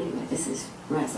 Anyway, this is Rise.